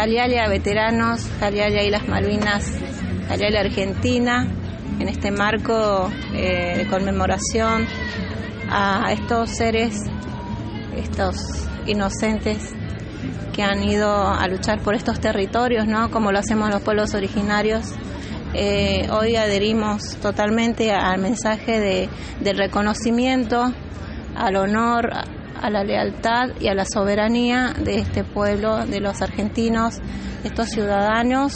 Jalialia Veteranos, Jalialia Islas Malvinas, Jalialia Argentina, en este marco eh, de conmemoración a estos seres, estos inocentes que han ido a luchar por estos territorios, ¿no? Como lo hacemos los pueblos originarios. Eh, hoy adherimos totalmente al mensaje de, del reconocimiento, al honor, a la lealtad y a la soberanía de este pueblo, de los argentinos, estos ciudadanos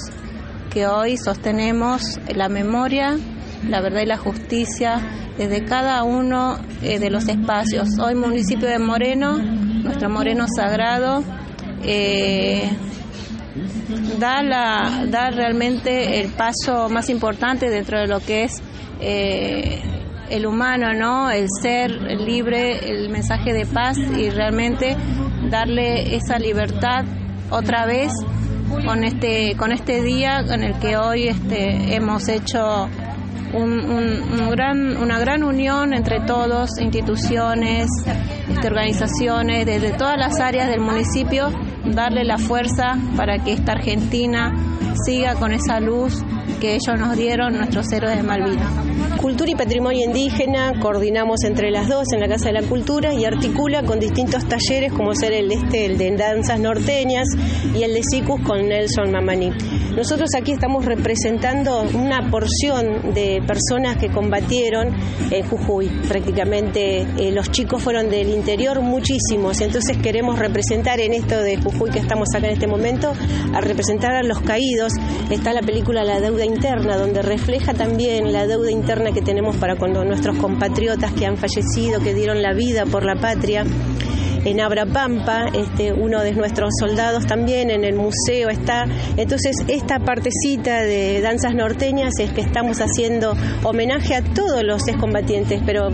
que hoy sostenemos la memoria, la verdad y la justicia desde cada uno eh, de los espacios. Hoy municipio de Moreno, nuestro Moreno Sagrado, eh, da, la, da realmente el paso más importante dentro de lo que es eh, el humano, ¿no? El ser libre, el mensaje de paz y realmente darle esa libertad otra vez con este con este día en el que hoy este, hemos hecho un, gran, una gran unión entre todos, instituciones, este, organizaciones, desde todas las áreas del municipio, darle la fuerza para que esta Argentina siga con esa luz que ellos nos dieron, nuestros héroes de Malvinas. Cultura y Patrimonio Indígena coordinamos entre las dos en la Casa de la Cultura y articula con distintos talleres como ser el este, el de danzas norteñas y el de SICUS con Nelson Mamani. Nosotros aquí estamos representando una porción de personas que combatieron en Jujuy. Prácticamente eh, los chicos fueron del interior muchísimos, entonces queremos representar en esto de Jujuy que estamos acá en este momento, a representar a los caídos. Está la película La deuda interna, donde refleja también la deuda interna que tenemos para con nuestros compatriotas que han fallecido, que dieron la vida por la patria en Abrapampa, este, uno de nuestros soldados también en el museo está. Entonces, esta partecita de danzas norteñas es que estamos haciendo homenaje a todos los excombatientes, pero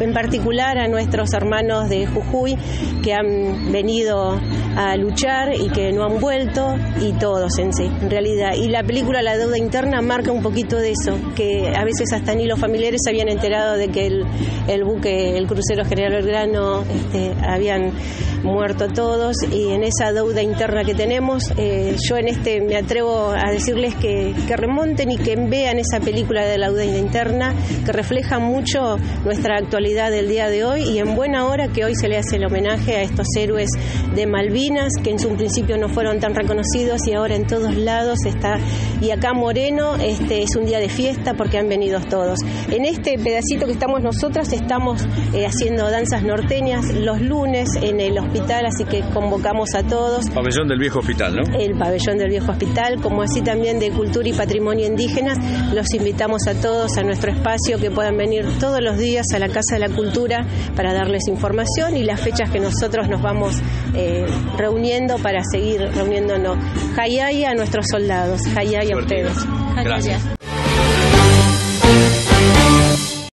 en particular a nuestros hermanos de Jujuy que han venido a luchar y que no han vuelto y todos en sí, en realidad. Y la película La deuda interna marca un poquito de eso, que a veces hasta ni los familiares se habían enterado de que el, buque, el crucero General Belgrano, este, habían muerto todos y en esa deuda interna que tenemos, eh, yo en este me atrevo a decirles que, que remonten y que vean esa película de la deuda interna que refleja mucho nuestra actualidad del día de hoy y en buena hora que hoy se le hace el homenaje a estos héroes de Malvinas que en su principio no fueron tan reconocidos y ahora en todos lados está y acá Moreno este es un día de fiesta porque han venido todos. En este pedacito que estamos nosotras estamos eh, haciendo danzas norteñas los lunes en el hospital, así que convocamos a todos. Pabellón del Viejo Hospital, ¿no? El pabellón del Viejo Hospital, como así también de Cultura y Patrimonio Indígenas, los invitamos a todos a nuestro espacio que puedan venir todos los días a la Casa de la Cultura para darles información y las fechas que nosotros nos vamos eh, reuniendo para seguir reuniéndonos. Hayaya a nuestros soldados, Hayaya a ustedes. Gracias.